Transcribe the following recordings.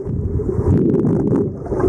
あっ。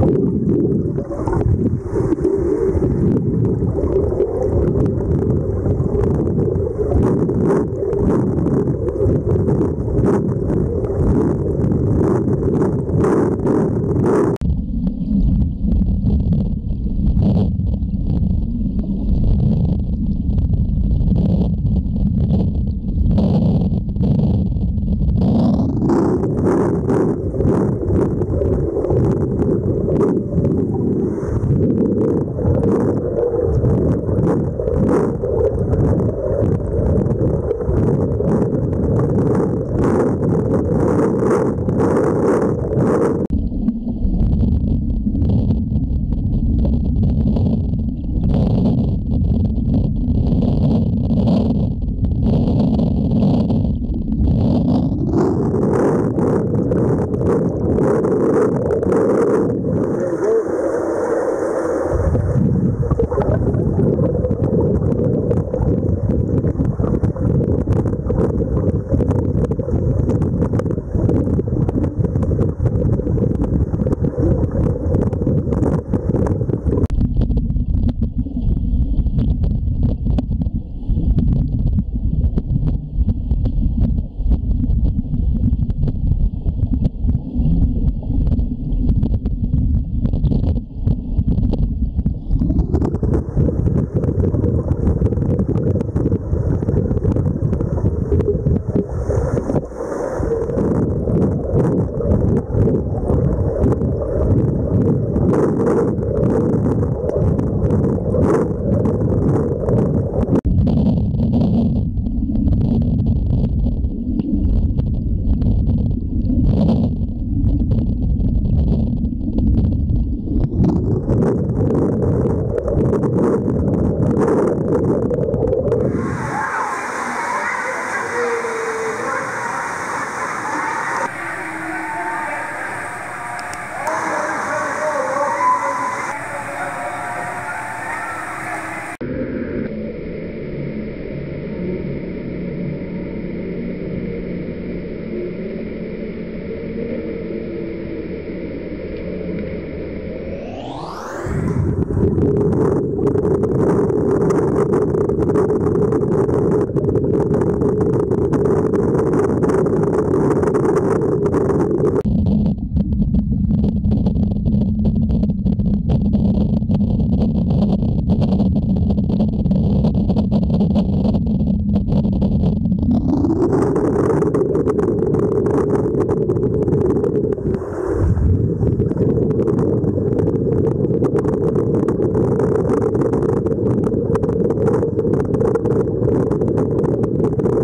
you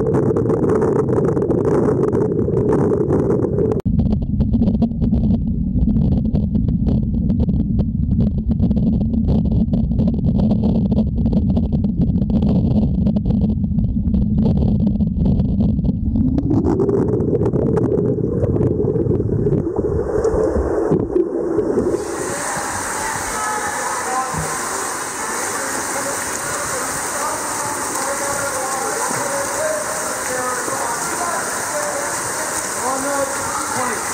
20.